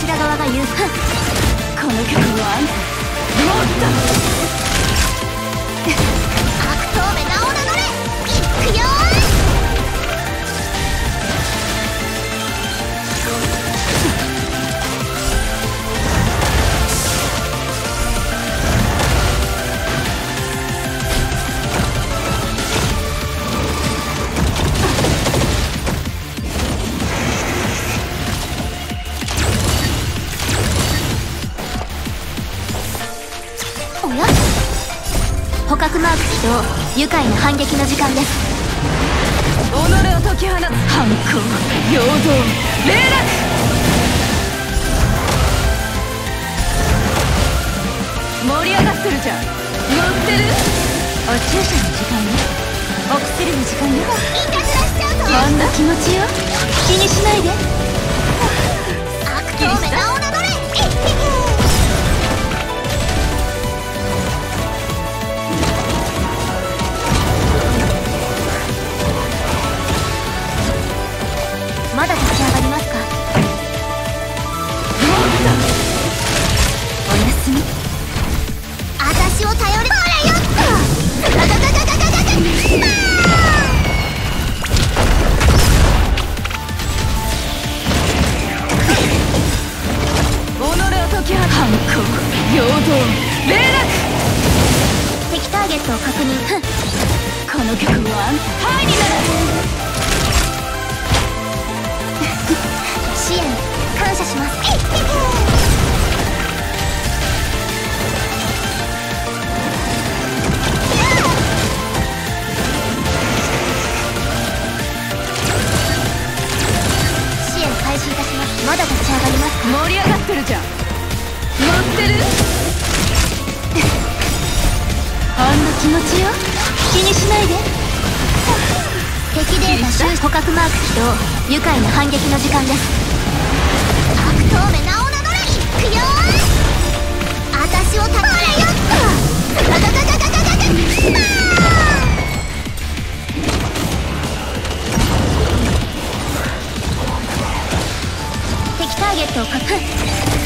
ちら側が言う。この国をあんた。もっと捕獲マーク起動愉快な反撃の時間です。己を解き放つ反抗陽動霊落。盛り上がってるじゃん。乗ってる。お注射の時間ね。お薬の時間よいたずらしちゃうぞ。こんな気持ちよ。気にしないで私を頼れよ。っと反抗落敵ターゲットを確認この曲はあんたハイになる盛り上がってるじゃん。乗ってる。あんな気持ちよ。気にしないで。敵データ収捕獲マーク起動。愉快な反撃の時間です。ターゲットを確保。